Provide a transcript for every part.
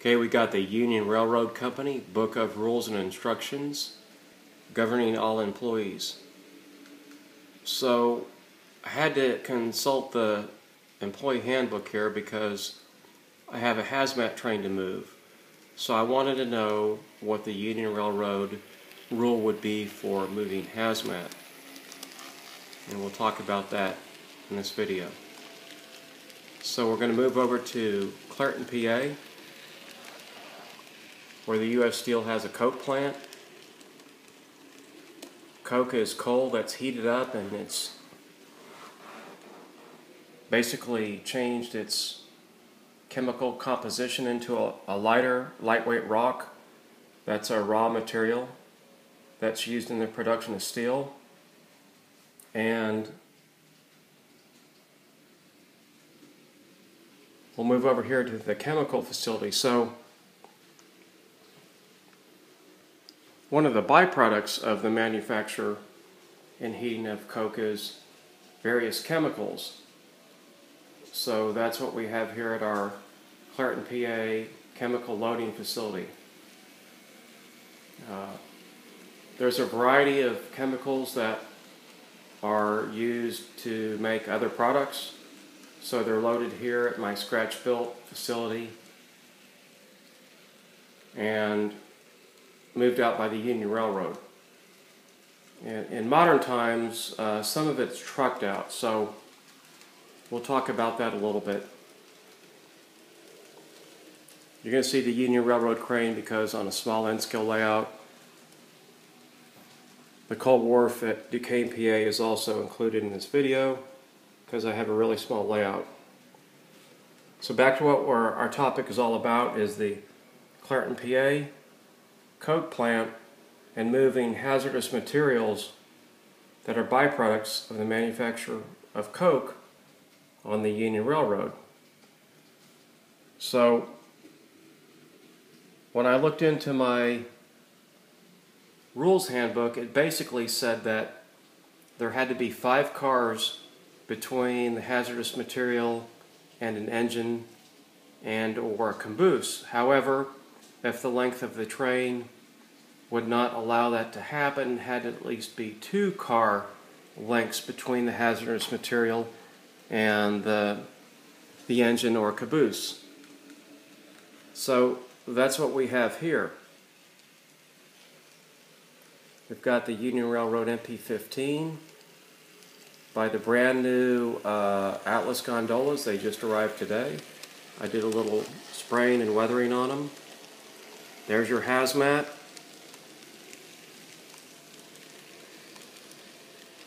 Okay, we got the Union Railroad Company Book of Rules and Instructions governing all employees. So I had to consult the employee handbook here because I have a hazmat train to move. So I wanted to know what the Union Railroad rule would be for moving hazmat. And we'll talk about that in this video. So we're going to move over to Clairton, PA where the U.S. Steel has a coke plant. Coke is coal that's heated up and it's basically changed its chemical composition into a, a lighter, lightweight rock. That's a raw material that's used in the production of steel. And we'll move over here to the chemical facility. So One of the byproducts of the manufacture and heating of coke is various chemicals. So that's what we have here at our Clairton, PA chemical loading facility. Uh, there's a variety of chemicals that are used to make other products. So they're loaded here at my scratch built facility. And moved out by the Union Railroad. In, in modern times, uh, some of it's trucked out, so we'll talk about that a little bit. You're going to see the Union Railroad crane because on a small N scale layout, the coal wharf at Duquesne, PA is also included in this video because I have a really small layout. So back to what our topic is all about is the Clairton, PA coke plant and moving hazardous materials that are byproducts of the manufacture of coke on the Union Railroad. So when I looked into my rules handbook, it basically said that there had to be five cars between the hazardous material and an engine and or a caboose. However, if the length of the train would not allow that to happen, had at least be two car lengths between the hazardous material and the, the engine or caboose. So that's what we have here. We've got the Union Railroad MP15 by the brand new uh, Atlas gondolas. They just arrived today. I did a little spraying and weathering on them. There's your hazmat.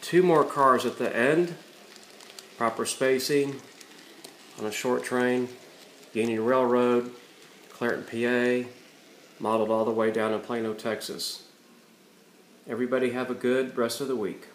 Two more cars at the end. Proper spacing on a short train. Union Railroad, Clairton, PA, modeled all the way down in Plano, Texas. Everybody have a good rest of the week.